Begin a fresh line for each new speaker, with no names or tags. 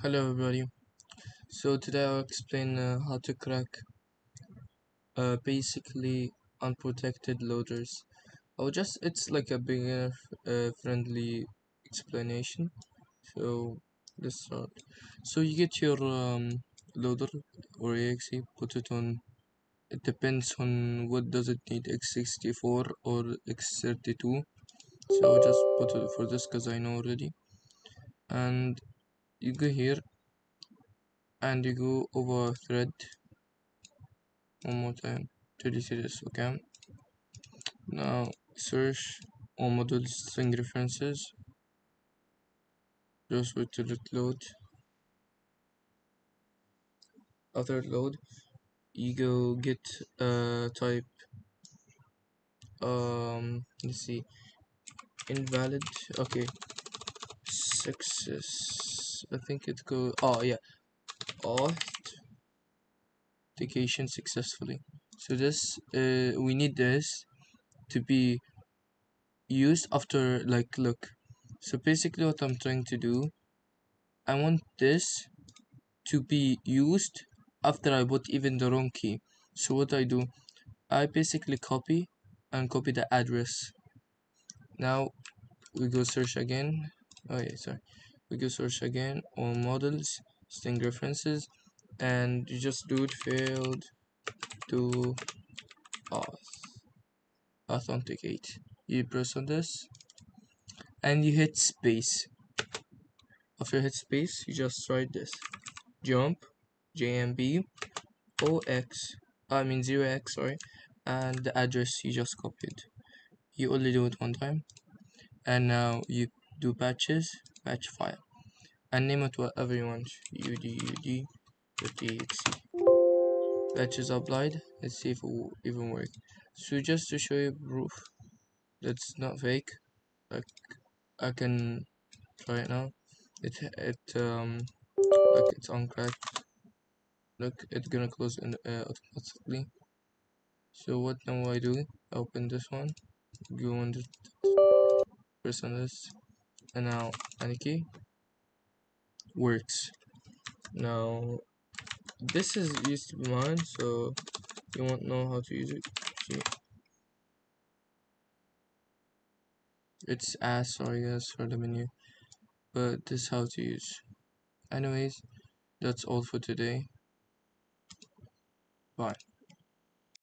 Hello everybody. So today I'll explain uh, how to crack uh, basically unprotected loaders. I'll just it's like a beginner uh, friendly explanation. So let's start. So you get your um, loader or exe, put it on. It depends on what does it need x64 or x32. So I'll just put it for this because I know already. And you go here and you go over thread one more time to this okay? Now search all models string references. Just wait till it load. After it load you go get uh type um let's see. Invalid okay. Success I think it go oh yeah. Authentication successfully. So this uh, we need this to be used after like look. So basically what I'm trying to do I want this to be used after I put even the wrong key. So what I do I basically copy and copy the address. Now we go search again. Oh yeah sorry we go search again on models string references and you just do it failed to auth authenticate you press on this and you hit space. After you hit space you just write this. Jump jmb ox i mean 0x sorry and the address you just copied. You only do it one time and now you do patches patch file and name it whatever you want. Ud ud.exe patches applied let's see if it will even work. So just to show you proof that's not fake like I can try it now. It it um like it's uncracked look it's gonna close in, uh, automatically. So what now I do? Open this one. Go on press on this and now any key works. Now this is used to be mine so you won't know how to use it. See it's ass sorry guys for the menu. But this is how to use. Anyways that's all for today. Bye